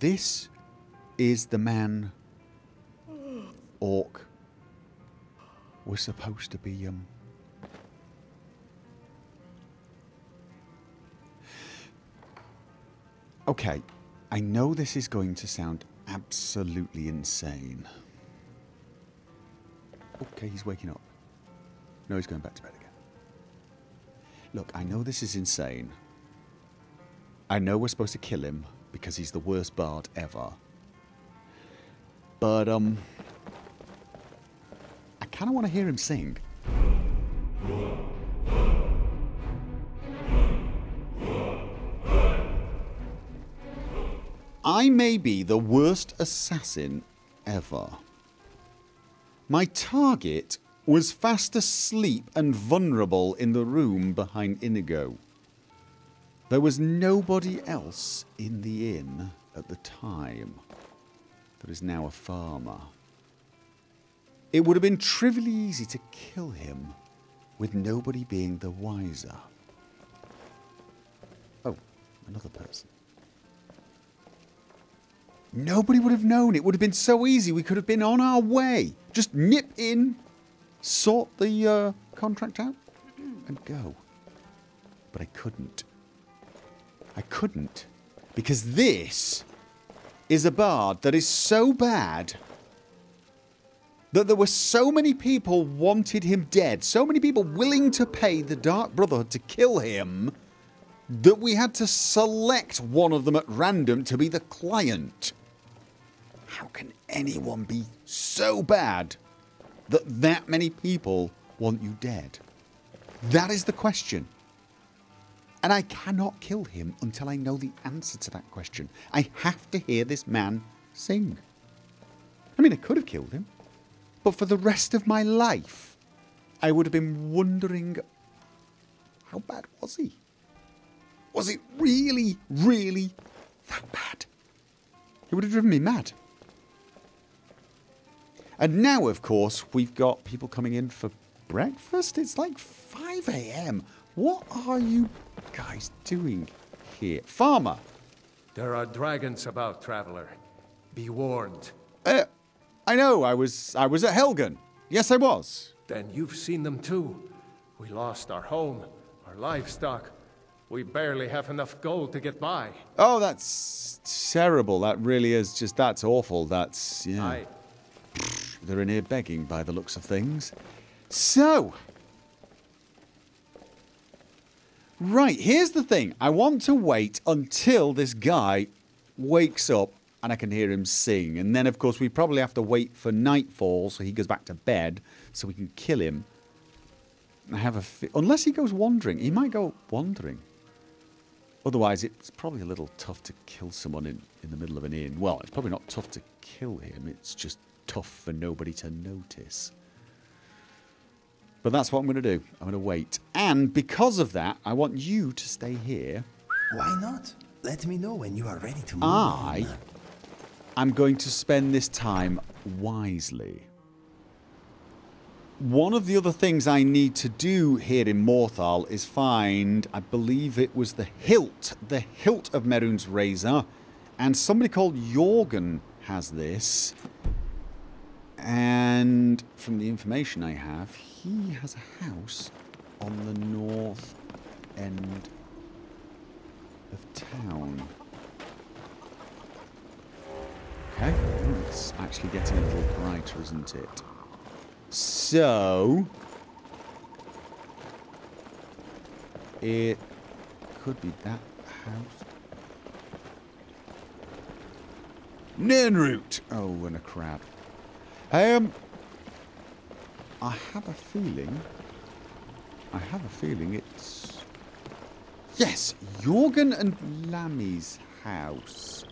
this is the man orc we're supposed to be um Okay, I know this is going to sound absolutely insane. Okay, he's waking up. No, he's going back to bed again. Look, I know this is insane. I know we're supposed to kill him because he's the worst bard ever. But, um. I kind of want to hear him sing. I may be the worst assassin ever. My target was fast asleep and vulnerable in the room behind Inigo. There was nobody else in the inn at the time. There is now a farmer. It would have been trivially easy to kill him with nobody being the wiser. Oh, another person. Nobody would have known. It would have been so easy. We could have been on our way. Just nip in, sort the uh, contract out, and go. But I couldn't. I couldn't. Because this is a bard that is so bad that there were so many people wanted him dead, so many people willing to pay the Dark Brotherhood to kill him, that we had to select one of them at random to be the client. How can anyone be so bad that that many people want you dead? That is the question. And I cannot kill him until I know the answer to that question. I have to hear this man sing. I mean, I could have killed him, but for the rest of my life, I would have been wondering how bad was he? Was it really, really that bad? It would have driven me mad. And now, of course, we've got people coming in for breakfast. It's like 5 a.m. What are you guys doing here? Farmer! There are dragons about, traveler. Be warned. Uh, I know, I was, I was at Helgen. Yes, I was. Then you've seen them too. We lost our home, our livestock. We barely have enough gold to get by. Oh, that's terrible. That really is just, that's awful. That's, yeah. I They're in here begging by the looks of things. So. Right, here's the thing. I want to wait until this guy wakes up and I can hear him sing. And then, of course, we probably have to wait for nightfall so he goes back to bed so we can kill him. I have a. Fi- Unless he goes wandering. He might go wandering. Otherwise, it's probably a little tough to kill someone in, in the middle of an inn. Well, it's probably not tough to kill him, it's just tough for nobody to notice. But that's what I'm going to do. I'm going to wait. And because of that, I want you to stay here. Why not? Let me know when you are ready to move. I am going to spend this time wisely. One of the other things I need to do here in Morthal is find, I believe it was the hilt, the hilt of Mehrunes' razor, and somebody called Jorgen has this. And from the information I have, he has a house on the north end of town. Okay, it's actually getting a little brighter, isn't it? So, it could be that house. Nirnroot! Oh, and a crab. Um, I have a feeling. I have a feeling it's. Yes, Jorgen and Lami's house.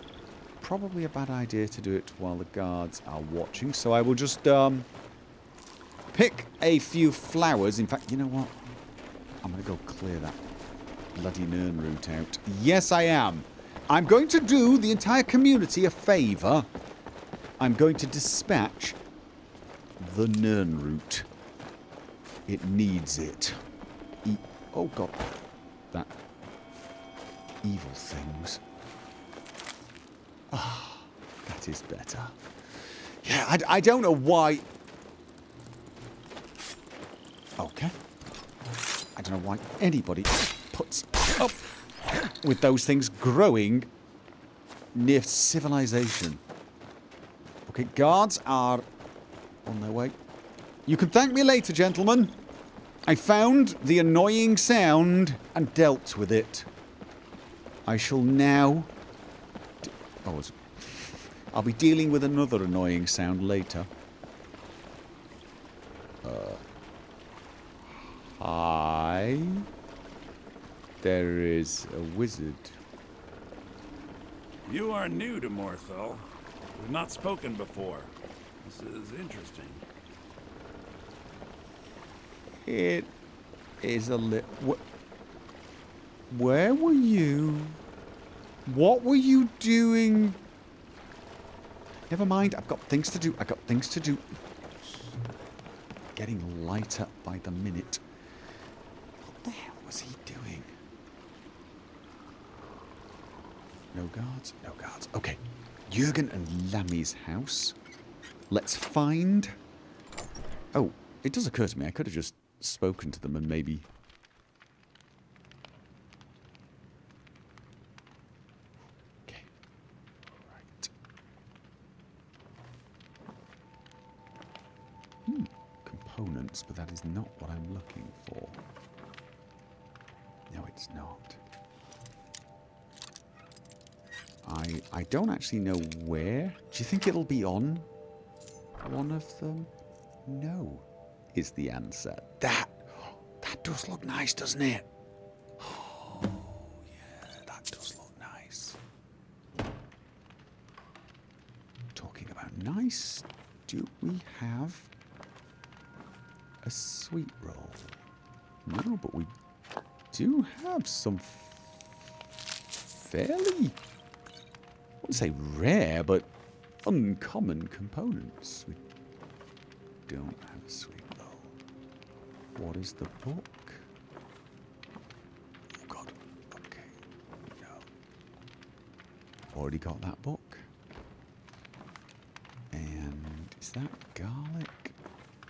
Probably a bad idea to do it while the guards are watching, so I will just um, pick a few flowers. In fact, you know what? I'm going to go clear that bloody Nirnroot out. Yes, I am. I'm going to do the entire community a favour. I'm going to dispatch the Nirnroot. It needs it. E oh god. That evil things. Ah. That is better. Yeah, I, I don't know why... Okay. I don't know why anybody puts up with those things growing near civilization. Okay, guards are on their way. You can thank me later, gentlemen. I found the annoying sound and dealt with it. I shall now... Oh, I'll be dealing with another annoying sound later. Uh, hi. There is a wizard. You are new to Morthal. We've not spoken before. This is interesting. It is a li- wh- Where were you? What were you doing? Never mind, I've got things to do. I've got things to do. Getting lighter by the minute. What the hell was he doing? No guards? No guards. Okay. Jorgen and Lami's house. Let's find. Oh, it does occur to me, I could have just spoken to them and maybe. Hmm. Components, but that is not what I'm looking for. No, it's not. I I don't actually know where. Do you think it'll be on one of them? No, is the answer. That that does look nice, doesn't it? Oh yeah, that does look nice. Talking about nice, do we have a sweet roll? No, but we do have some fairly I wouldn't say rare, but uncommon components. We don't have a sweet roll. What is the book? Oh god. Okay. No. Already got that book. And is that garlic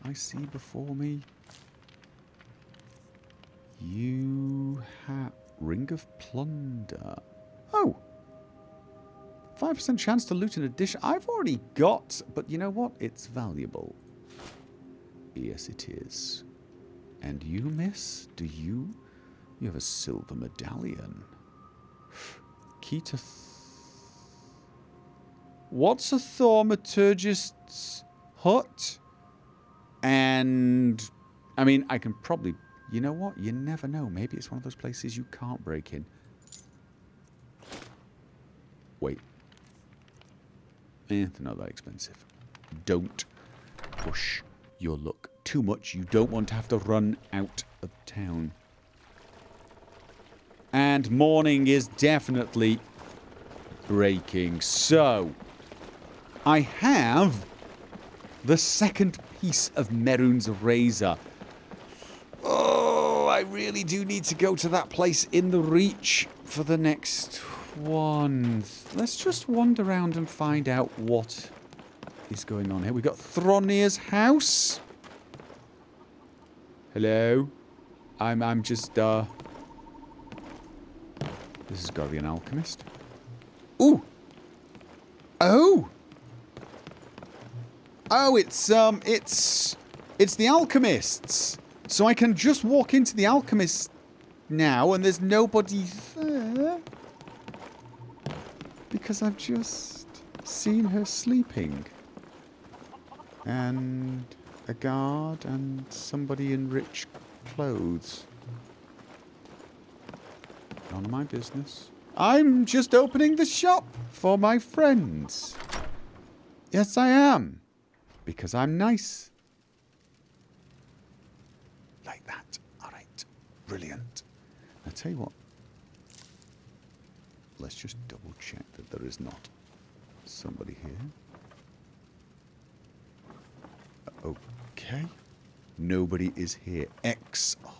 I see before me? You have Ring of Plunder. Oh! 5% chance to loot an addition. I've already got, but you know what? It's valuable. Yes, it is. And you, miss? Do you? You have a silver medallion. Key to. Th- What's a thaumaturgist's hut? And. I mean, I can probably. You know what? You never know. Maybe it's one of those places you can't break in. Wait. Eh, they're not that expensive. Don't push your luck too much. You don't want to have to run out of town. And morning is definitely breaking. So, I have the second piece of Mehrunes' razor. Oh, I really do need to go to that place in the Reach for the next one. Let's just wander around and find out what is going on here. We've got Thonnir's house. Hello. I'm I'm just uh This has got to be an alchemist. Ooh. Oh. Oh, it's um it's it's the alchemists. So I can just walk into the alchemist now and there's nobody there. Because I've just seen her sleeping. And a guard and somebody in rich clothes. None of my business. I'm just opening the shop for my friends. Yes, I am. Because I'm nice. Like that. All right. Brilliant. I'll tell you what. Let's just double check that there is not somebody here. Okay. Nobody is here. X. Oh,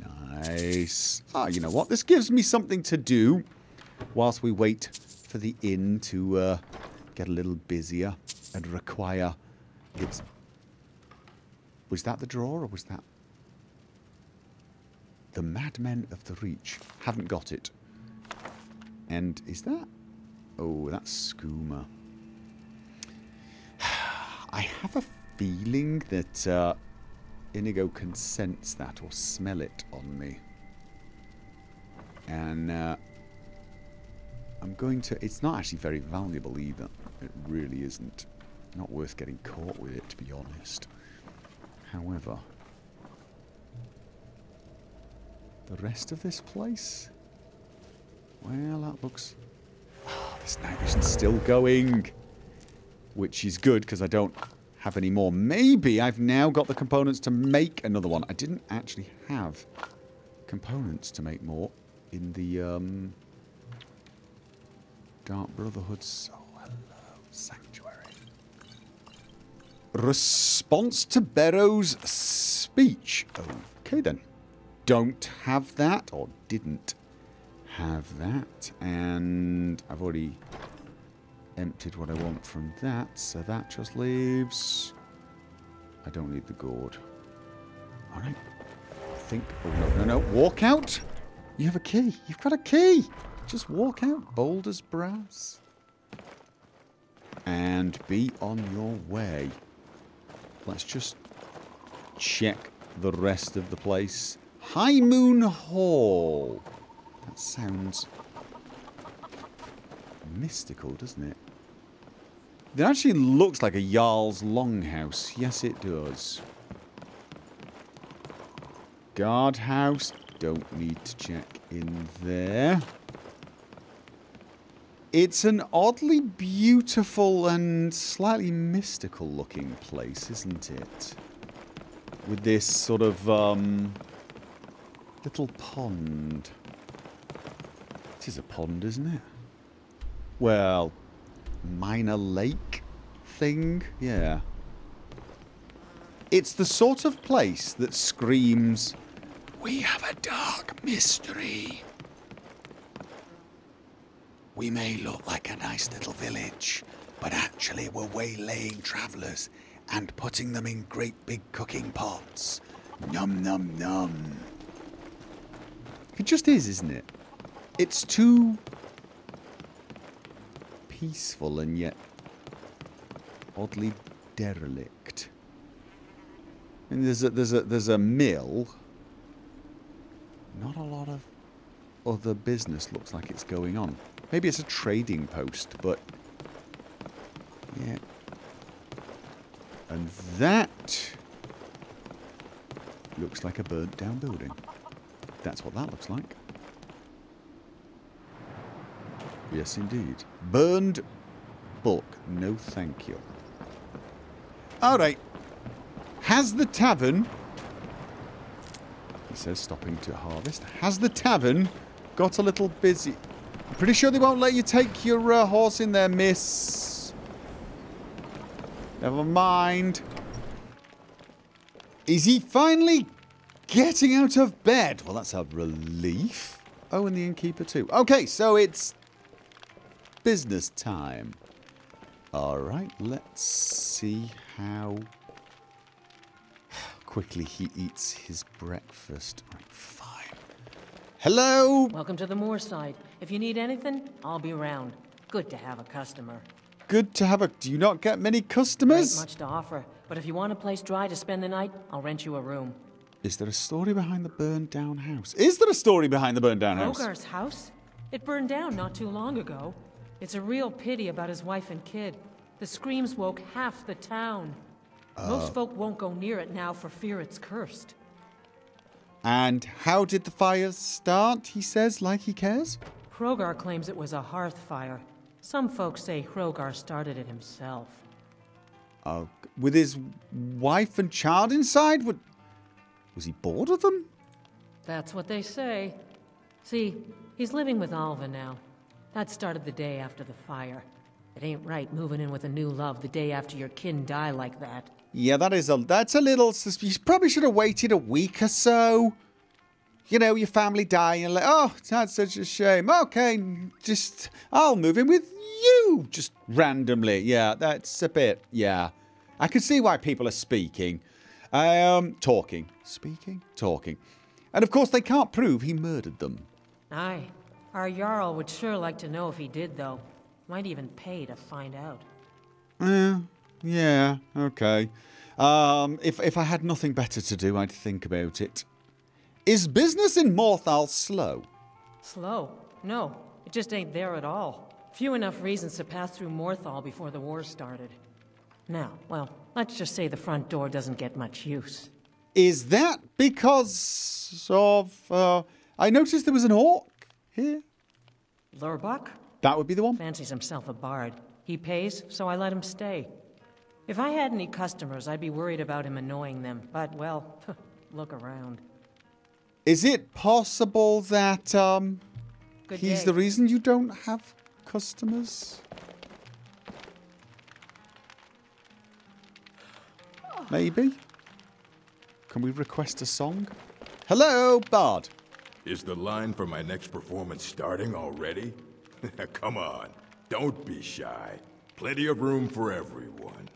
nice. Ah, you know what? This gives me something to do whilst we wait for the inn to uh, get a little busier and require its. Was that the drawer or was that. The Madmen of the Reach. Haven't got it. And is that. Oh, that's skooma. I have a feeling that uh, Inigo can sense that or smell it on me. And uh, I'm going to. It's not actually very valuable either. It really isn't. Not worth getting caught with it, to be honest. However, the rest of this place? Well, that looks. Oh, this night vision's still going. Which is good because I don't have any more. Maybe I've now got the components to make another one. I didn't actually have components to make more in the um, Dark Brotherhood. So, hello, Sanctuary. Response to Bero's speech. Okay then. Don't have that, or didn't have that. And I've already emptied what I want from that, so that just leaves... I don't need the gourd. Alright. I think... Oh, no, no, no. Walk out! You have a key. You've got a key! Just walk out. Bold as brass. And be on your way. Let's just check the rest of the place. High Moon Hall. That sounds mystical, doesn't it? It actually looks like a Jarl's Longhouse. Yes, it does. Guardhouse. Don't need to check in there. It's an oddly beautiful and slightly mystical looking place, isn't it? With this sort of um, little pond. Is a pond, isn't it? Well, minor lake thing? Yeah. It's the sort of place that screams, We have a dark mystery. We may look like a nice little village, but actually we're waylaying travellers and putting them in great big cooking pots. Num num num. It just is, isn't it? It's too peaceful and yet oddly derelict. And there's a there's a there's a mill. Not a lot of other business looks like it's going on. Maybe it's a trading post, but yeah. And that looks like a burnt down building. That's what that looks like. Yes, indeed. Burned book. No, thank you. All right. Has the tavern... He says stopping to harvest. Has the tavern got a little busy? I'm pretty sure they won't let you take your uh, horse in there, miss. Never mind. Is he finally getting out of bed? Well, that's a relief. Oh, and the innkeeper too. Okay, so it's business time. Alright, let's see how quickly he eats his breakfast. Right, fine. Hello? Welcome to the Moorside. If you need anything, I'll be around. Good to have a customer. Good to have a... Do you not get many customers? much to offer, but if you want a place dry to spend the night, I'll rent you a room. Is there a story behind the burned down house? Is there a story behind the burned down house? Hroggar's house? It burned down not too long ago. It's a real pity about his wife and kid. The screams woke half the town. Most folk won't go near it now for fear it's cursed. And how did the fires start, he says, like he cares? Hroggar claims it was a hearth fire. Some folks say Hroggar started it himself. Uh, with his wife and child inside? What, was he bored of them? That's what they say. See, he's living with Alva now. That started the day after the fire. It ain't right moving in with a new love the day after your kin die like that. Yeah, that is a that's a little. sus- You probably should have waited a week or so. you know, your family dying, and like, oh, that's such a shame. Okay, just I'll move in with you, just randomly. Yeah, that's a bit. Yeah, I can see why people are speaking, um, talking, speaking, talking, and of course they can't prove he murdered them. Aye. Our Jarl would sure like to know if he did, though. Might even pay to find out. Yeah, yeah, okay. Um, if if I had nothing better to do, I'd think about it. Is business in Morthal slow? Slow? No, it just ain't there at all. Few enough reasons to pass through Morthal before the war started. Now, well, let's just say the front door doesn't get much use. Is that because of? Uh, I noticed there was an orc here. Lurbuk? That would be the one. Fancies himself a bard. He pays, so I let him stay. If I had any customers, I'd be worried about him annoying them. But, well, look around. Is it possible that um, Good he's day. the reason you don't have customers? Maybe. Can we request a song? Hello, Bard. Is the line for my next performance starting already? Come on, don't be shy. Plenty of room for everyone.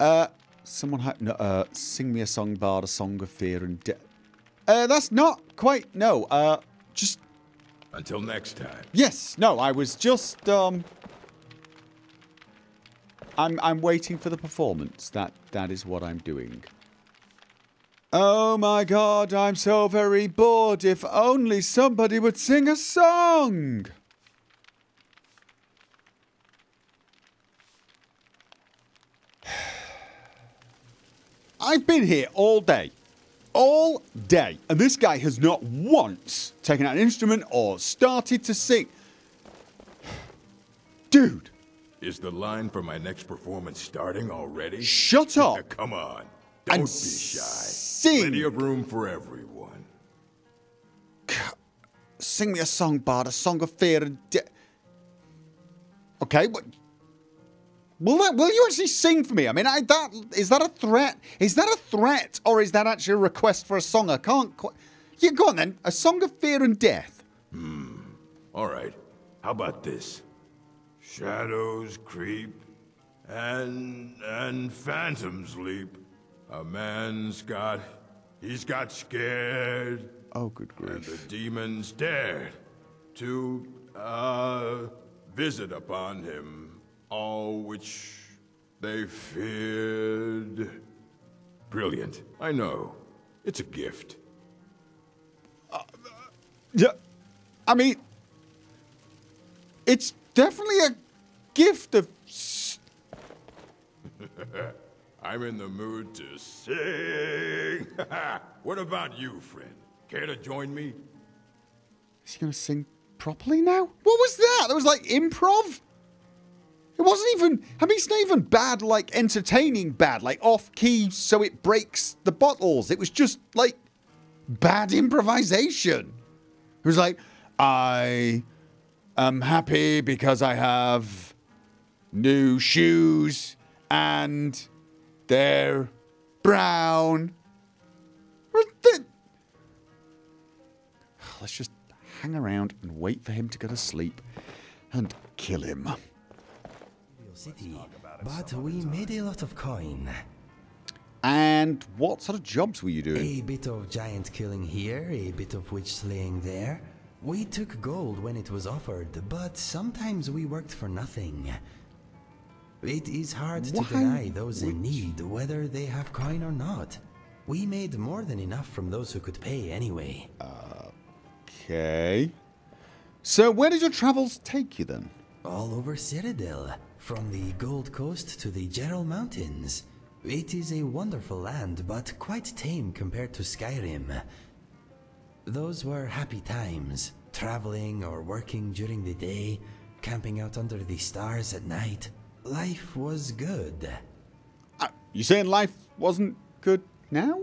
Uh, someone ha- no, uh, sing me a song, Bard, a song of fear and death. Uh, that's not quite. No. Uh, just Until next time. yes. No, I was just um. I'm I'm waiting for the performance. That that is what I'm doing. Oh my God! I'm so very bored. If only somebody would sing a song. I've been here all day. All day. And this guy has not once taken out an instrument or started to sing. Dude, Is the line for my next performance starting already? shut up. Come on, And don't be shy. sing. Plenty of room for everyone. Sing me a song, Bard, a song of fear and death. Okay, what? Will that? Will you actually sing for me? I mean, I, that is that a threat? Is that a threat, or is that actually a request for a song? I can't. Quite... Yeah, go on then. A song of fear and death. Hmm. All right, how about this? Shadows creep, and and phantoms leap. A man's got, he's got scared, Oh, good grief. and the demons dared to uh, visit upon him all which they feared. Brilliant, I know. It's a gift. Yeah, I mean, it's definitely a gift of. I'm in the mood to sing. what about you, friend? Care to join me? Is he going to sing properly now? What was that? That was like improv. It wasn't even. I mean, it's not even bad, like entertaining bad, like off key, so it breaks the bottles. It was just like bad improvisation. It was like, I am happy because I have new shoes and they're brown. Let's just hang around and wait for him to go to sleep and kill him. City, but we made a lot of coin. And what sort of jobs were you doing? A bit of giant killing here, a bit of witch slaying there. We took gold when it was offered, but sometimes we worked for nothing. It is hard to deny those in need whether they have coin or not. We made more than enough from those who could pay anyway. Okay. So where did your travels take you then? All over Cyrodiil, from the Gold Coast to the Jerall Mountains. It is a wonderful land, but quite tame compared to Skyrim. Those were happy times, traveling or working during the day, camping out under the stars at night. Life was good. Uh, you saying life wasn't good now?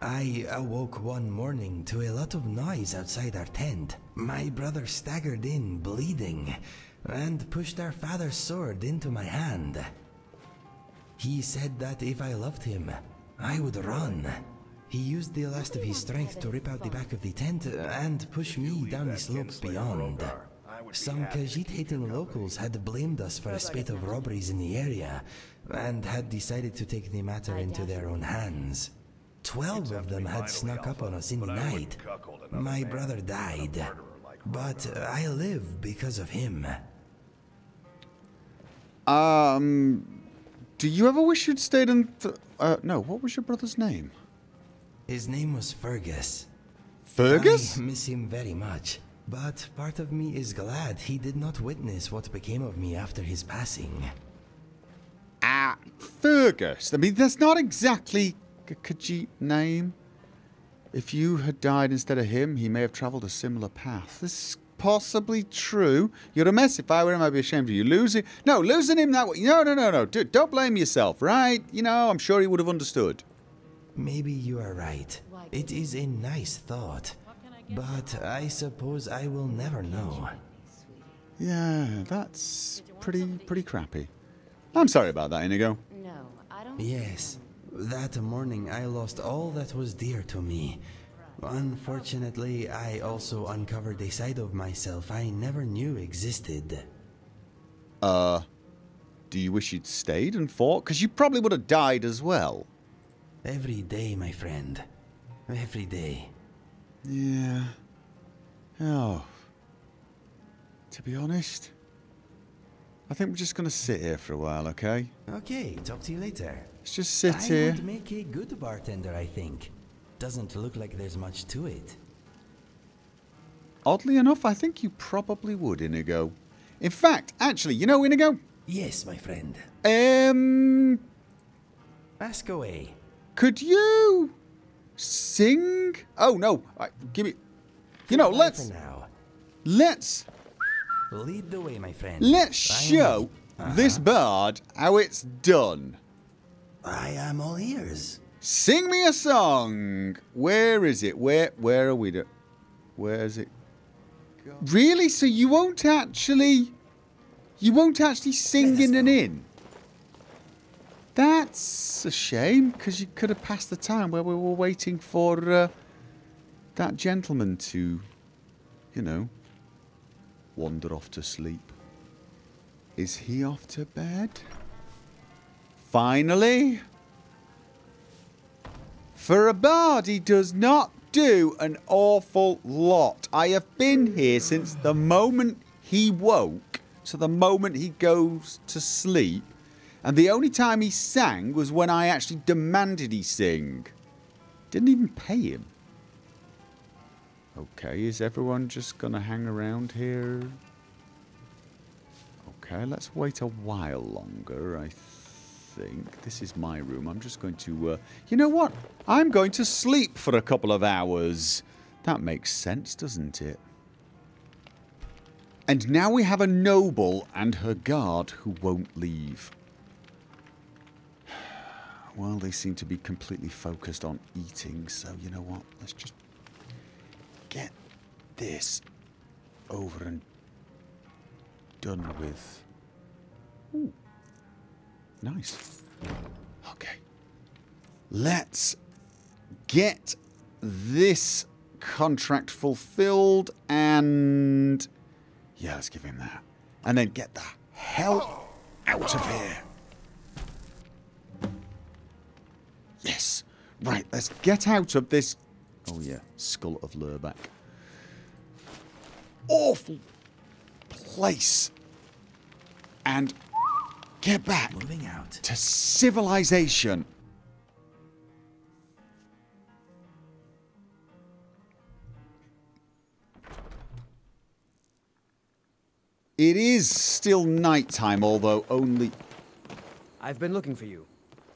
I awoke one morning to a lot of noise outside our tent. My brother staggered in, bleeding, and pushed our father's sword into my hand. He said that if I loved him, I would run. He used the last of his strength to rip out the back of the tent and push me down the slope beyond. Some Khajiit-hating locals had blamed us for a spate of robberies in the area and had decided to take the matter into their own hands. Twelve of them had snuck up on us in the night. My brother died, but I live because of him. Um, do you ever wish you'd stayed in? Th- uh, no. What was your brother's name? His name was Fergus. Fergus. I miss him very much, but part of me is glad he did not witness what became of me after his passing. Ah, Fergus. I mean, that's not exactly a Khajiit name. If you had died instead of him, he may have travelled a similar path. This is possibly true. You're a mess. If I were him, I'd be ashamed of you. Losing, no, losing him that way. No, no, no, no. Do, don't blame yourself, right? You know, I'm sure he would have understood. Maybe you are right. It is a nice thought, but I suppose I will never know. Yeah, that's pretty, pretty crappy. I'm sorry about that, Inigo. No, I don't. Yes, that morning I lost all that was dear to me. Unfortunately, I also uncovered a side of myself I never knew existed. Uh, do you wish you'd stayed and fought? Because you probably would have died as well. Every day, my friend. Every day. Yeah. Oh. To be honest, I think we're just going to sit here for a while, okay? Okay, talk to you later. Let's just sit I here. would make a good bartender, I think. Doesn't look like there's much to it. Oddly enough, I think you probably would, Inigo. In fact, actually, you know, Inigo, Yes, my friend. um, Ask away. could you sing? Oh no, I, give me. You know, let's now. let's Lead the way, my friend. let's show all- this bird how it's done. I am all ears. Sing me a song. Where is it? Where where are we? Do- where is it? Really? So you won't actually you won't actually sing in an inn? That's a shame because you could have passed the time where we were waiting for uh, that gentleman to, you know, wander off to sleep. Is he off to bed? Finally? For a bard, he does not do an awful lot. I have been here since the moment he woke to the moment he goes to sleep. And the only time he sang was when I actually demanded he sing. Didn't even pay him. Okay, is everyone just gonna hang around here? Okay, let's wait a while longer, I think. This is my room. I'm just going to, uh, you know what? I'm going to sleep for a couple of hours. That makes sense, doesn't it? And now we have a noble and her guard who won't leave. Well, they seem to be completely focused on eating, so you know what? Let's just get this over and done with. Ooh. Nice. Okay. Let's get this contract fulfilled and. Yeah, let's give him that. And then get the hell out of here. Yes. Right, let's get out of this. Oh, yeah. Skull of Lurbuk. Awful place. And get back Moving out. to civilization. It is still nighttime, although only. I've been looking for you.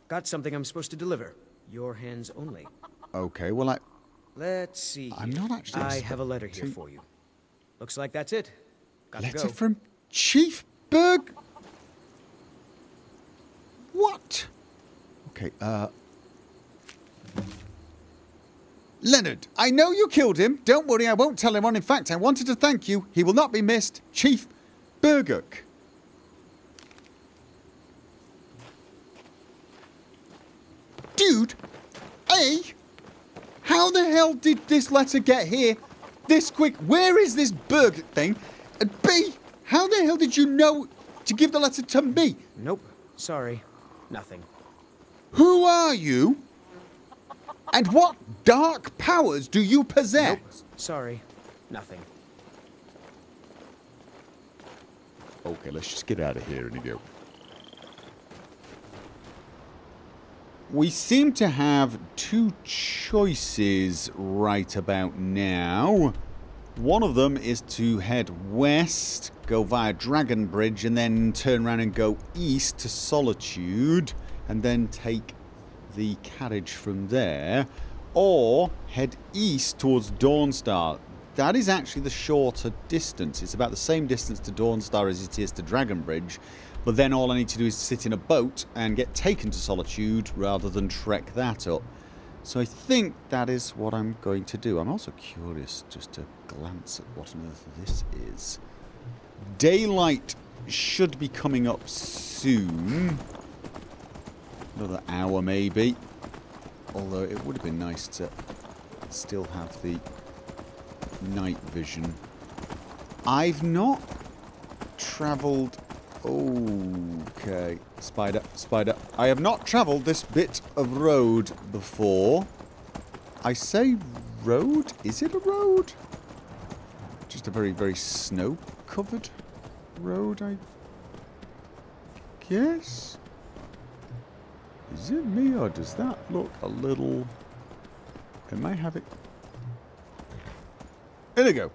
Got something I'm supposed to deliver. Your hands only. Okay, well, I. Let's see. I'm not actually I have a letter here expecting- for you. Looks like that's it. Got to Letter go. from Chief Berg. What? Okay, uh. Leonard, I know you killed him. Don't worry, I won't tell anyone. In fact, I wanted to thank you. He will not be missed. Chief Burguk. Dude, A, How the hell did this letter get here this quick? Where is this burger thing? And B, how the hell did you know to give the letter to me? Nope. Sorry. Nothing. Who are you? And what dark powers do you possess? Nope, Sorry. Nothing. Okay, let's just get out of here and go. We seem to have two choices right about now. One of them is to head west, go via Dragon Bridge, and then turn around and go east to Solitude, and then take the carriage from there. Or head east towards Dawnstar. That is actually the shorter distance. It's about the same distance to Dawnstar as it is to Dragon Bridge. But then all I need to do is sit in a boat and get taken to Solitude rather than trek that up. So I think that is what I'm going to do. I'm also curious just to glance at what on earth this is. Daylight should be coming up soon. Another hour maybe. Although it would have been nice to still have the night vision. I've not travelled... Okay. Spider, spider. I have not travelled this bit of road before. I say road? Is it a road? Just a very, very snow-covered road, I guess? Is it me, or does that look a little... Am I having... There we go.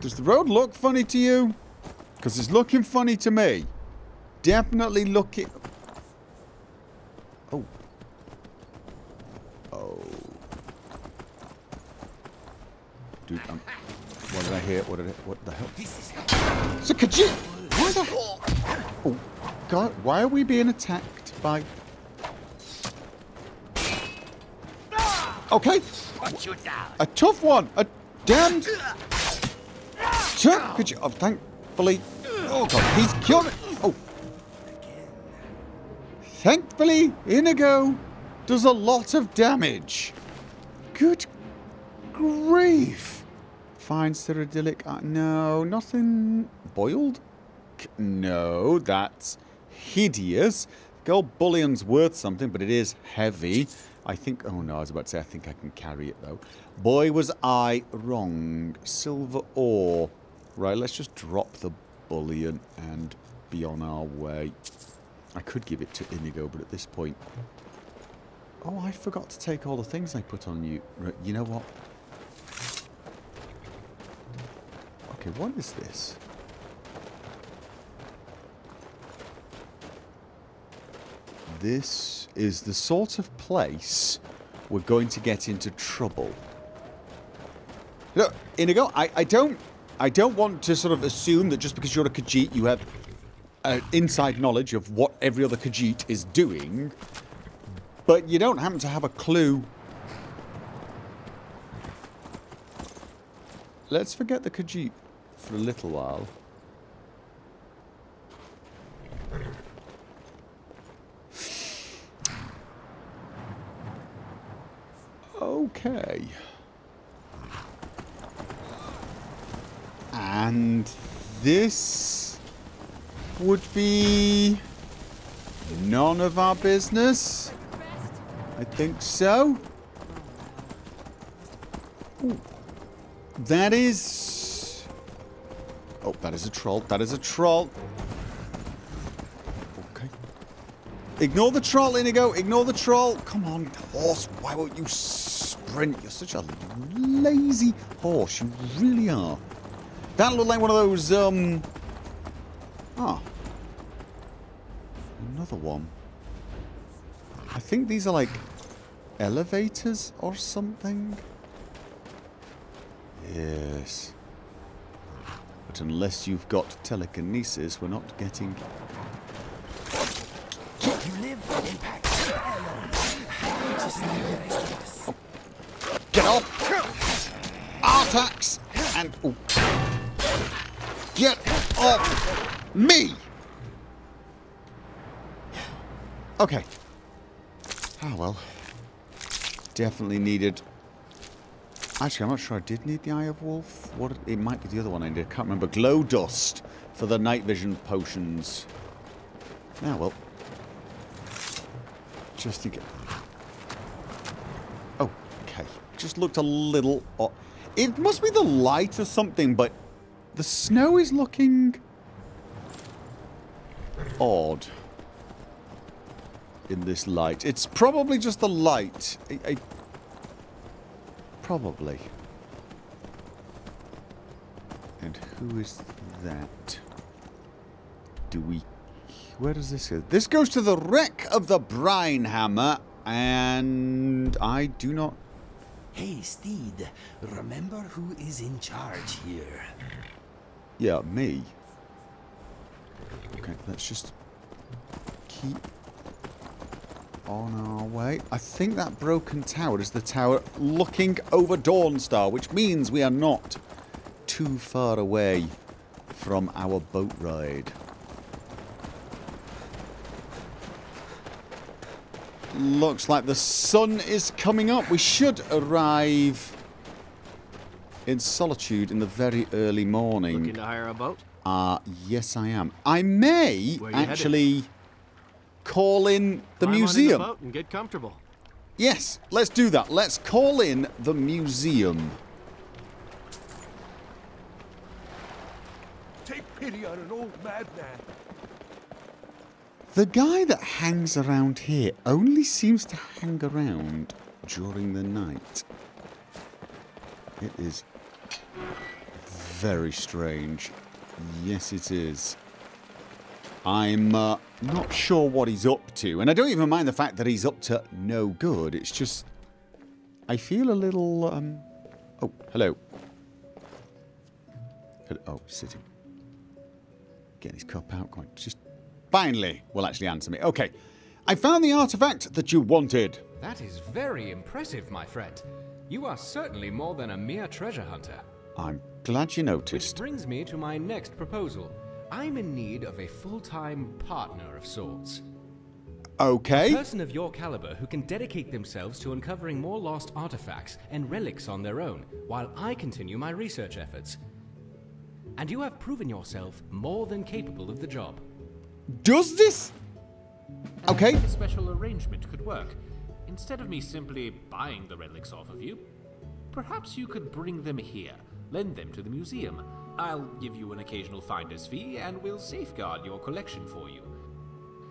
Does the road look funny to you? Because it's looking funny to me. Definitely looking... Oh. Oh. Dude, um, what did I hear? What did I... What the hell? It's a Khajiit! Why the? Oh, God, why are we being attacked by... Okay. A tough one. A damned... Could you... Oh, thankfully... Oh, God, he's killed it. Oh. Thankfully, Inigo does a lot of damage. Good grief. Fine cyrodiilic. Uh, no, nothing boiled. No, that's hideous. Gold bullion's worth something, but it is heavy. I think. Oh no, I was about to say I think I can carry it though. Boy, was I wrong. Silver ore. Right, let's just drop the bullion and be on our way. I could give it to Inigo, but at this point. Oh, I forgot to take all the things I put on you. You know what? Okay, what is this? This is the sort of place we're going to get into trouble. Look, Inigo, I, I don't I don't want to sort of assume that just because you're a Khajiit you have uh, inside knowledge of what every other Khajiit is doing, but you don't happen to have a clue. Let's forget the Khajiit for a little while. Okay. And this would be none of our business. I think so. Ooh. That is... Oh, that is a troll. That is a troll. Okay. Ignore the troll, Inigo. Ignore the troll. Come on, horse. Why won't you sprint? You're such a lazy horse. You really are. That looked like one of those, um... Ah. Another one. I think these are like elevators or something. Yes. But unless you've got telekinesis, we're not getting... Get off! Artax! And... Oh. Get off me! Okay. Ah, well. definitely needed... Actually, I'm not sure I did need the Eye of Wolf. What It might be the other one I did. I can't remember. Glow Dust for the night vision potions. Ah, well. Just to get... Okay. Just looked a little... odd. It must be the light or something, but the snow is looking... odd in this light. It's probably just the light. I, I, probably. And who is that? Do we... Where does this go? This goes to the wreck of the Brinehammer, and I do not... Hey, Steed, remember who is in charge here? Yeah, me. Okay, let's just keep on our way. I think that broken tower is the tower looking over Dawnstar, which means we are not too far away from our boat ride. Looks like the sun is coming up. We should arrive in Solitude in the very early morning. Looking to hire a boat? Uh, yes I am. I may Where you headed? actually call in the Climb on in museum. boat and get comfortable. Yes, let's do that. Let's call in the museum. Take pity on an old madman. The guy that hangs around here only seems to hang around during the night. It is very strange. Yes, it is. I'm uh, not sure what he's up to, and I don't even mind the fact that he's up to no good. It's just I feel a little. Um... Oh, hello. Hel- Oh, sitting. Getting his cup out. Going. Just finally will actually answer me. Okay, I found the artifact that you wanted. That is very impressive, my friend. You are certainly more than a mere treasure hunter. I'm glad you Which noticed. brings me to my next proposal. I'm in need of a full-time partner of sorts. Okay. A person of your caliber who can dedicate themselves to uncovering more lost artifacts and relics on their own, while I continue my research efforts. And you have proven yourself more than capable of the job. Does this? Okay. A special arrangement could work. Instead of me simply buying the relics off of you, perhaps you could bring them here, lend them to the museum. I'll give you an occasional finder's fee, and we'll safeguard your collection for you.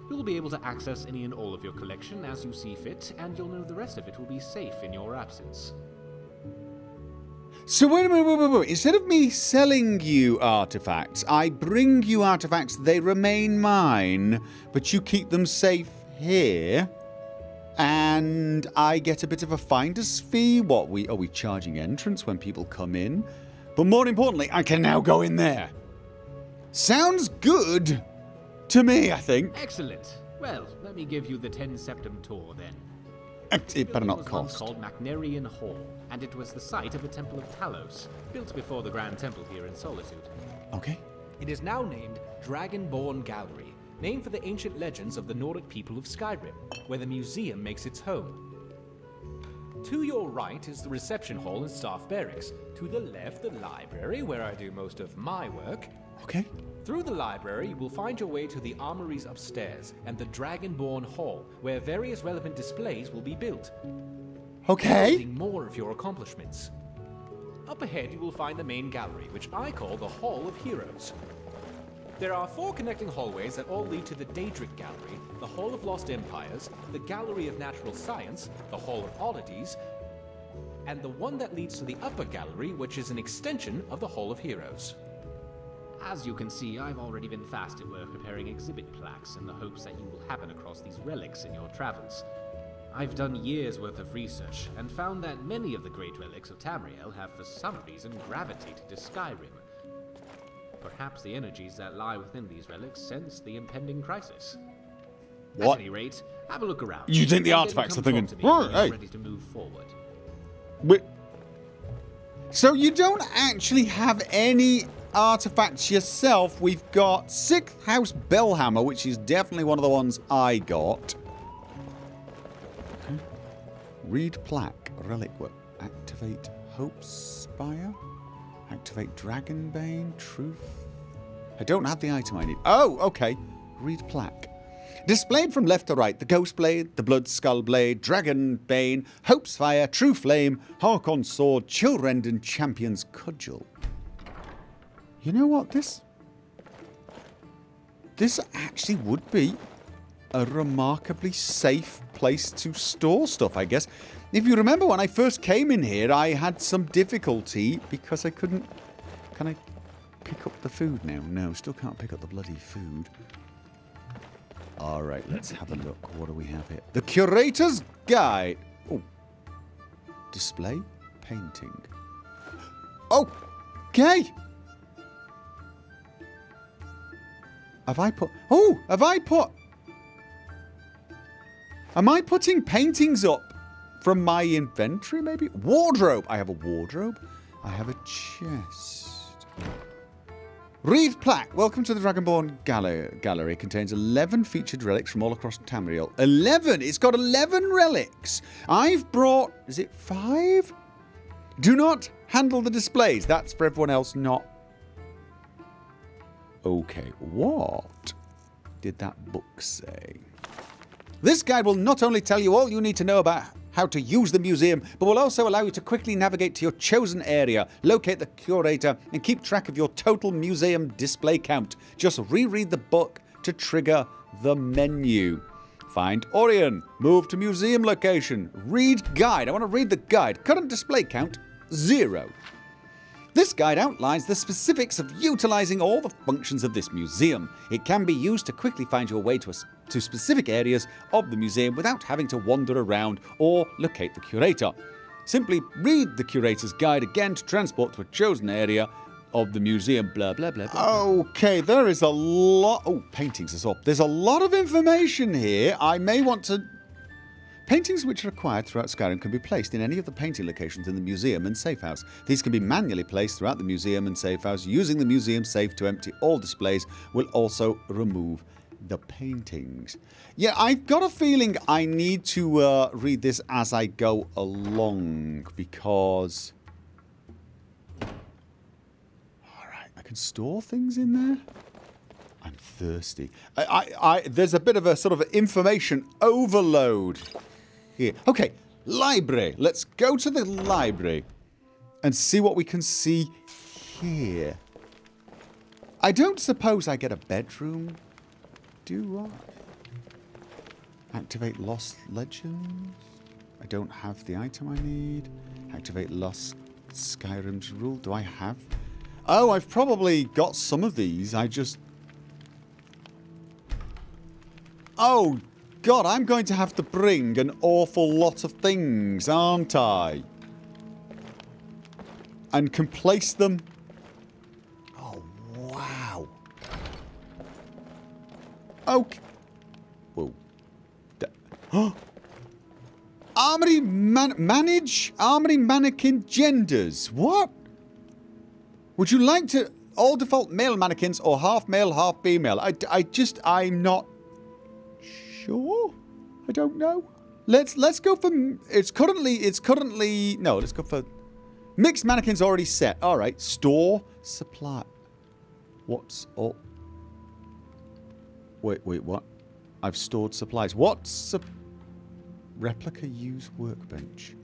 You'll be able to access any and all of your collection as you see fit, and you'll know the rest of it will be safe in your absence. So wait a minute, wait, wait, wait. Instead of me selling you artifacts, I bring you artifacts. They remain mine, but you keep them safe here, and I get a bit of a finder's fee. What we are we charging entrance when people come in? But more importantly, I can now go in there. Sounds good to me. I think Excellent. Well, let me give you the Ten Septim tour then. it better not was cost. called Macnarian Hall, and it was the site of the Temple of Talos, built before the Grand Temple here in Solitude. Okay. It is now named Dragonborn Gallery, named for the ancient legends of the Nordic people of Skyrim, where the museum makes its home. To your right is the reception hall and staff barracks. To the left, the library, where I do most of my work. Okay. Through the library, you will find your way to the armories upstairs and the Dragonborn Hall, where various relevant displays will be built, Okay. more of your accomplishments. Up ahead, you will find the main gallery, which I call the Hall of Heroes. There are four connecting hallways that all lead to the Daedric Gallery, the Hall of Lost Empires, the Gallery of Natural Science, the Hall of Oddities, and the one that leads to the Upper Gallery, which is an extension of the Hall of Heroes. As you can see, I've already been fast at work preparing exhibit plaques in the hopes that you will happen across these relics in your travels. I've done years worth of research and found that many of the great relics of Tamriel have for some reason gravitated to Skyrim. Perhaps the energies that lie within these relics sense the impending crisis. What? At any rate, have a look around. You think the and artifacts are thinking, talk to me "Hey, ready to move forward. Wi- So you don't actually have any artifacts yourself. We've got Sixth House Bellhammer, which is definitely one of the ones I got. Read plaque. Relic work. Activate Hopesfire. Activate Dragonbane. Truth. I don't have the item I need. Oh, okay. Read plaque. Displayed from left to right, the Ghost Blade, the Bloodskal Blade, Dragon Bane, Hopesfire, True Flame, Harkon Sword, Chillrenden Champion's Cudgel. You know what? This. This actually would be a remarkably safe place to store stuff, I guess. If you remember when I first came in here, I had some difficulty because I couldn't. Can I pick up the food now? No, still can't pick up the bloody food. Alright, let's have a look. What do we have here? The Curator's Guide. Oh. Display? Painting. Oh! Okay. Have I put... Oh, have I put... Am I putting paintings up from my inventory, maybe? Wardrobe. I have a wardrobe. I have a chest. Read Plaque. Welcome to the Dragonborn Gallery. Gallery contains 11 featured relics from all across Tamriel. 11? It's got 11 relics. I've brought... Is it five? Do not handle the displays. That's for everyone else, not... Okay, what did that book say? This guide will not only tell you all you need to know about how to use the museum, but will also allow you to quickly navigate to your chosen area, locate the curator, and keep track of your total museum display count. Just reread the book to trigger the menu. Find Auryen, move to museum location, read guide. I want to read the guide. Current display count, zero. This guide outlines the specifics of utilizing all the functions of this museum. It can be used to quickly find your way to, a, to specific areas of the museum without having to wander around or locate the curator. Simply read the curator's guide again to transport to a chosen area of the museum, blah, blah, blah, blah. Okay, there is a lot. Oh, paintings is up. There's a lot of information here. I may want to Paintings which are acquired throughout Skyrim can be placed in any of the painting locations in the museum and safe house. These can be manually placed throughout the museum and safe house. Using the museum safe to empty all displays will also remove the paintings. Yeah, I've got a feeling I need to uh, read this as I go along because. Alright, I can store things in there. I'm thirsty. I, I, I, there's a bit of a sort of information overload here. Okay, library. Let's go to the library and see what we can see here. I don't suppose I get a bedroom, do I? Activate Lost Legends. I don't have the item I need. Activate Lost Skyrim's rule. Do I have? Oh, I've probably got some of these. I just... Oh, God, I'm going to have to bring an awful lot of things, aren't I? And can place them... Okay. Whoa. Da Armory man manage armory mannequin genders. What? Would you like to all default male mannequins or half male, half female? I, I just I'm not sure. I don't know. Let's let's go for it's currently it's currently no. Let's go for mixed mannequins already set. All right, store supply. What's all? Wait, wait, what? I've stored supplies. What's a replica use workbench?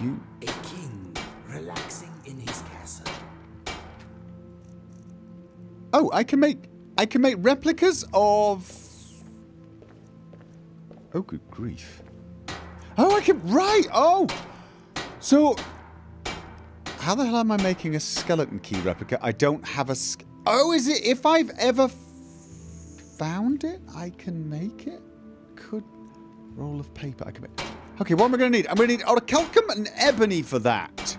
You a king relaxing in his castle. Oh, I can make I can make replicas of Oh, good grief. Oh, I can... Right! Oh! So... How the hell am I making a skeleton key replica? I don't have a... Oh, is it... If I've ever found it, I can make it? Could... Roll of paper. I can make... Okay, what am I going to need? I'm going to need orichalcum and ebony for that.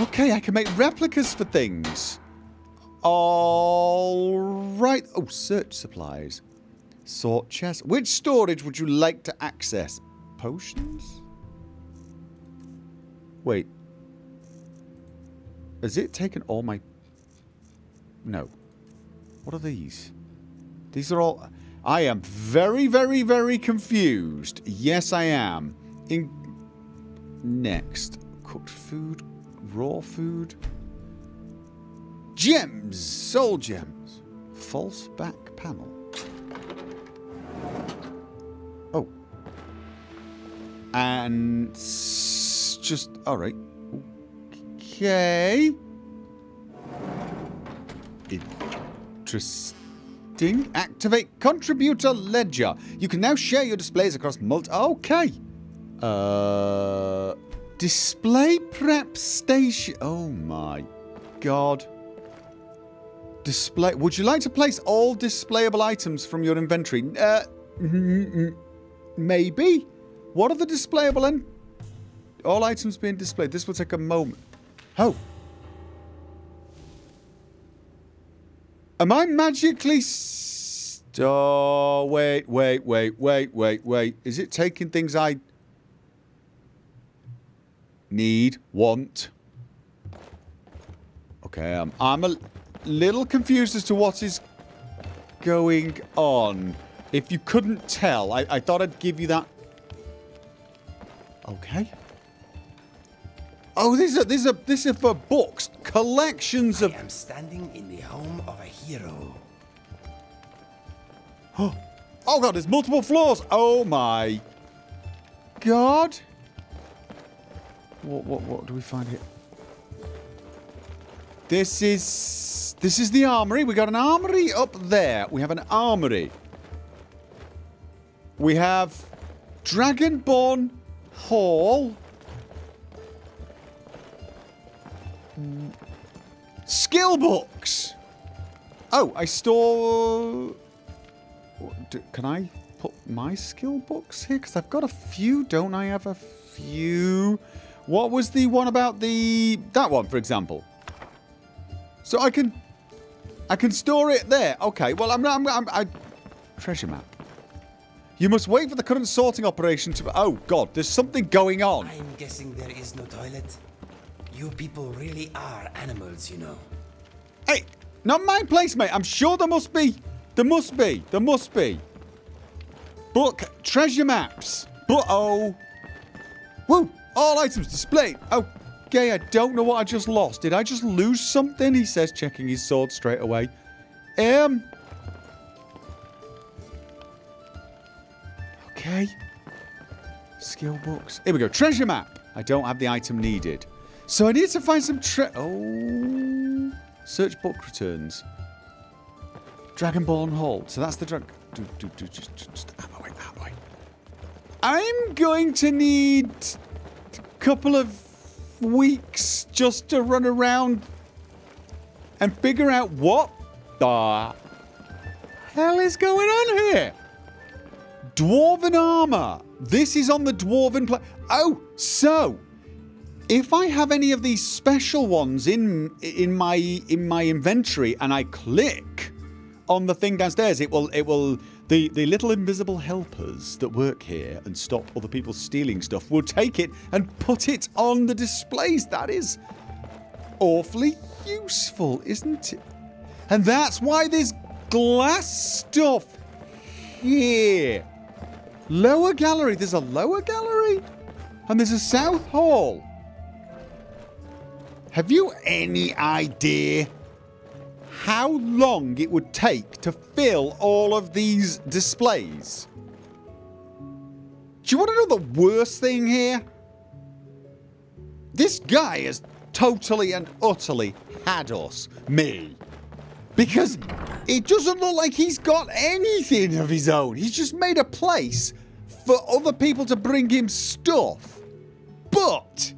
Okay, I can make replicas for things. All right. Oh, search supplies. Sort chest. Which storage would you like to access? Potions? Wait. Has it taken all my... No. What are these? These are all... I am very, very, very confused. Yes, I am. In... next? Cooked food, raw food, gems, soul gems, false back panel. Oh, and just all right. Okay. Interesting. Activate contributor ledger. You can now share your displays across multi. Okay. Uh, display prep station. Oh my god. Display. Would you like to place all displayable items from your inventory? Uh, maybe. What are the displayable and all items being displayed? This will take a moment. Oh. Am I magically? St- oh, wait, wait, wait, wait, wait, wait. Is it taking things I need, want? Okay, um, I'm a little confused as to what is going on. If you couldn't tell, I, I thought I'd give you that. Okay. Oh, these are these are these are for books, collections of. I am standing in the home of a hero. Oh god, there's multiple floors. Oh my god. What what what do we find here? This is this is the armory. We got an armory up there. We have an armory. We have Dragonborn Hall. Skill books. Oh, I store. Do, can I put my skill books here? Because I've got a few, don't I? Have a few. What was the one about the that one, for example? So I can, I can store it there. Okay. Well, I'm. I'm. I'm I, treasure map. You must wait for the current sorting operation to. Oh God, there's something going on. I'm guessing there is no toilet. You people really are animals, you know. Hey, not my place, mate. I'm sure there must be. There must be. There must be. Book treasure maps. But oh. Woo! All items displayed. Okay, I don't know what I just lost. Did I just lose something? He says, checking his sword straight away. Um. Okay. Skill books. Here we go. Treasure map. I don't have the item needed. So I need to find some tre- Oh. Search book returns. Dragonborn Hall. So that's the drag. Do, do, do, just, just way, way. I'm going to need a couple of weeks just to run around and figure out what the hell is going on here. Dwarven armor. This is on the dwarven pla- Oh, so if I have any of these special ones in in my in my inventory and I click on the thing downstairs, it will it will the the little invisible helpers that work here and stop other people stealing stuff will take it and put it on the displays. That is awfully useful, isn't it? And that's why there's glass stuff here. Lower gallery. There's a lower gallery, and there's a south hall. Have you any idea how long it would take to fill all of these displays? Do you want to know the worst thing here? This guy has totally and utterly had us, me. Because it doesn't look like he's got anything of his own. He's just made a place for other people to bring him stuff. But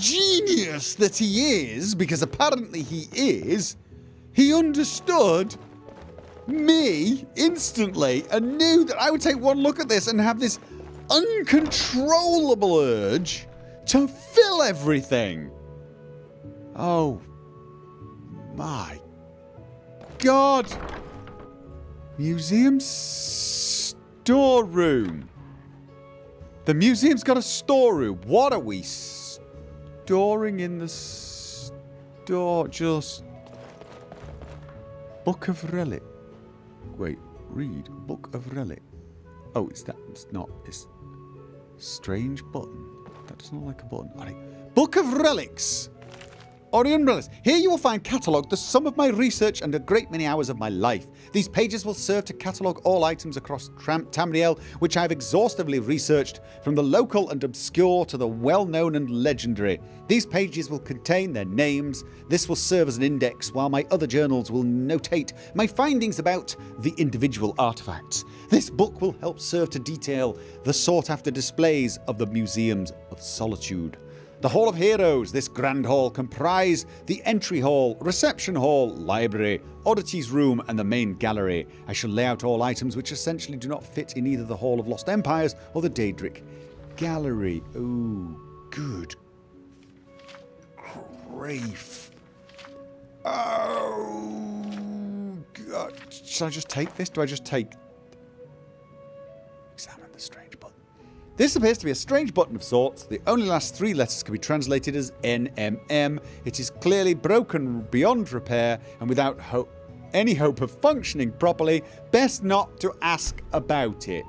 genius that he is, because apparently he is, he understood me instantly and knew that I would take one look at this and have this uncontrollable urge to fill everything. Oh my god! Museum storeroom. The museum's got a storeroom. What are we storing in the store? Just. Book of Relic. Wait, read. Book of Relic. Oh, it's that. It's not. It's. Strange button. That does not like a button. All right. Book of Relics. Orion Relics. Here you will find catalogued the sum of my research and a great many hours of my life. These pages will serve to catalogue all items across Tram- Tamriel which I have exhaustively researched, from the local and obscure to the well known and legendary. These pages will contain their names. This will serve as an index, while my other journals will notate my findings about the individual artifacts. This book will help serve to detail the sought after displays of the Museums of Solitude. The Hall of Heroes, this grand hall, comprise the entry hall, reception hall, library, oddities room, and the main gallery. I shall lay out all items which essentially do not fit in either the Hall of Lost Empires or the Daedric Gallery. Oh, good grief. Oh, God. Should I just take this? Do I just take. This appears to be a strange button of sorts. The only last three letters can be translated as NMM. It is clearly broken beyond repair and without hope, any hope of functioning properly. Best not to ask about it.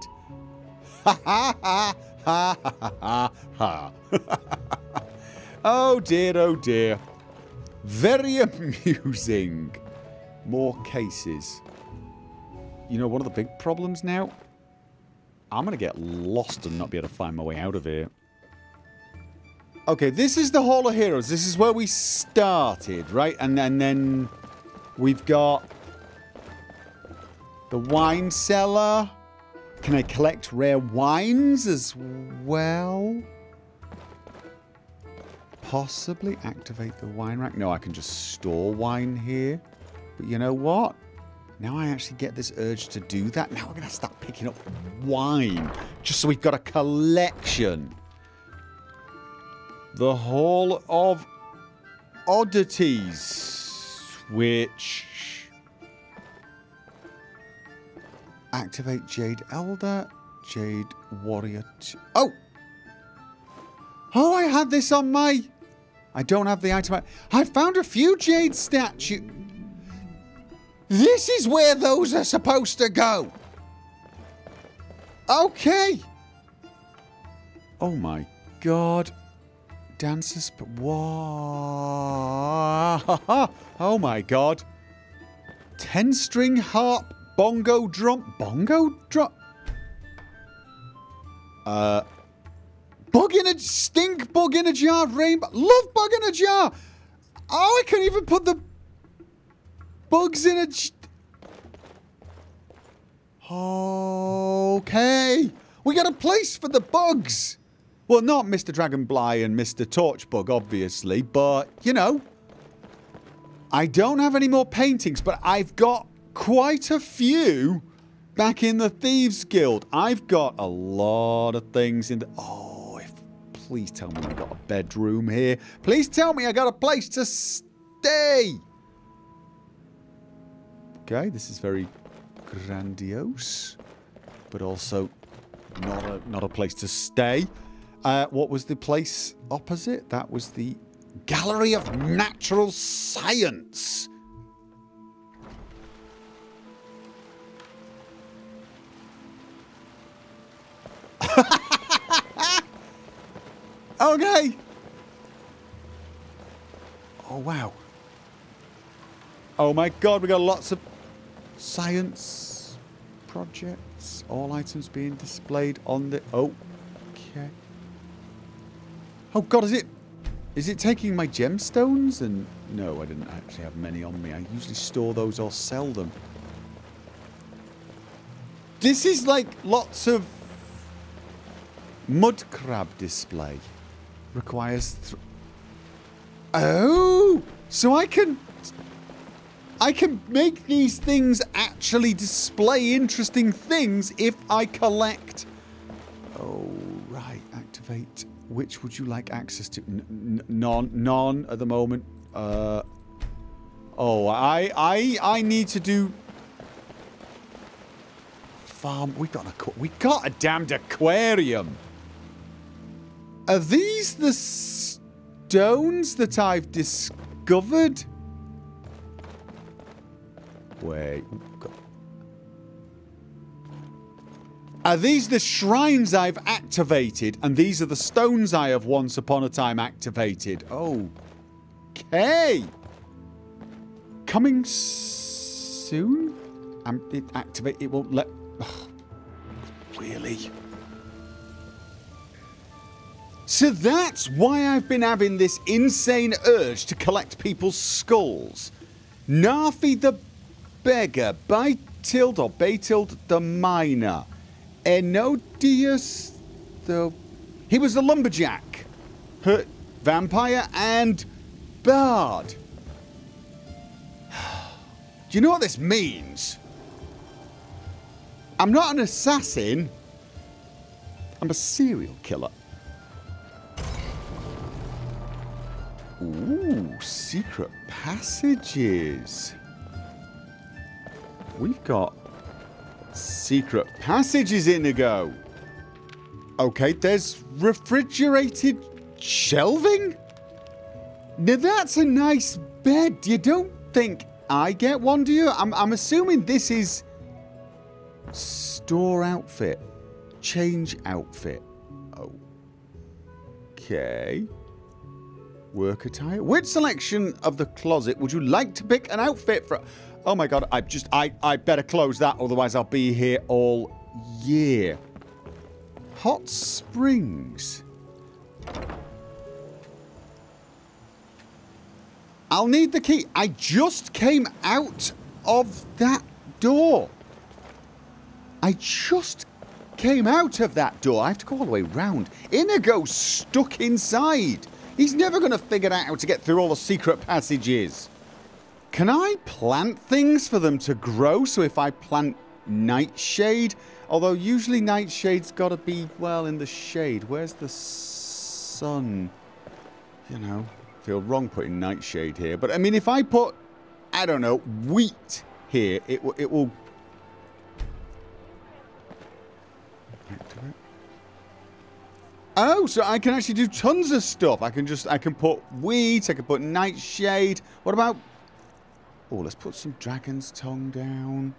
Ha ha ha ha ha ha ha. oh dear, oh dear. Very amusing. More cases. You know, one of the big problems now I'm going to get lost and not be able to find my way out of here. Okay, this is the Hall of Heroes. This is where we started, right? And then, then we've got the wine cellar. Can I collect rare wines as well? Possibly activate the wine rack. No, I can just store wine here. But you know what? Now I actually get this urge to do that. Now we're going to start picking up wine. Just so we've got a collection. The Hall of Oddities. Which... Activate Jade Elder. Jade Warrior... oh! Oh, I had this on my... I don't have the item. I found a few Jade statues. This is where those are supposed to go. Okay. Oh my god. Dancers. but Wow. Oh my god. 10 string harp. Bongo drum. Bongo drum? Uh. Bug in a stink, bug in a jar, rainbow. Love bug in a jar. Oh, I can't even put the bugs in a. Okay, we got a place for the bugs. Well, not Mr. Dragonfly and Mr. Torchbug, obviously, but you know. I don't have any more paintings, but I've got quite a few back in the Thieves Guild. I've got a lot of things in the. Oh, if, please tell me I got a bedroom here. Please tell me I got a place to stay. Okay, this is very grandiose, but also not a not a place to stay. Uh, what was the place opposite? That was the Gallery of Natural Science. okay. Oh wow. Oh my god, we got lots of science projects. All items being displayed on the... Oh, okay. Oh god, is it... Is it taking my gemstones? And no, I didn't actually have many on me. I usually store those or sell them. This is like lots of mud crab display. Requires... oh! So I can I can make these things actually display interesting things if I collect. Oh, right. Activate. Which would you like access to? None. None at the moment. Uh. Oh, I, I, I need to do. Farm. We got a. We got a damned aquarium. Are these the stones that I've discovered? Are these the shrines I've activated? And these are the stones I have once upon a time activated. Oh. Okay. Coming soon? Um, it activate. It won't let. Really? So that's why I've been having this insane urge to collect people's skulls. Narfi the beggar, Bytild or Baytild the miner, Ennodius the. He was the lumberjack, hurt vampire, and bard. Do you know what this means? I'm not an assassin. I'm a serial killer. Ooh, secret passages. We've got secret passages, Inigo. Okay, there's refrigerated shelving? Now that's a nice bed. You don't think I get one, do you? I'm, I'm assuming this is store outfit, change outfit. Okay. Work attire. Which selection of the closet would you like to pick an outfit for? Oh my god, I just I I better close that otherwise I'll be here all year. Hot Springs. I'll need the key. I just came out of that door. I just came out of that door. I have to go all the way round. Inigo's stuck inside. He's never going to figure out how to get through all the secret passages. Can I plant things for them to grow? So if I plant nightshade, although usually nightshade's got to be, well, in the shade. Where's the sun? You know, feel wrong putting nightshade here. But I mean, if I put, I don't know, wheat here, it, it will Oh, so I can actually do tons of stuff. I can just, I can put wheat, I can put nightshade. What about, oh, let's put some dragon's tongue down.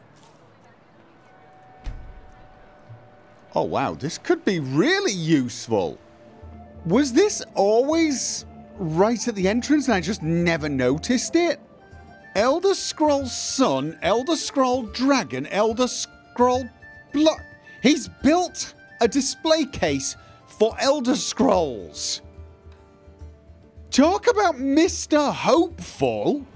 Oh, wow, this could be really useful. Was this always right at the entrance and I just never noticed it? Elder Scroll Sun, Elder Scroll Dragon, Elder Scroll Blood. He's built a display case for Elder Scrolls. Talk about Mr. Hopeful.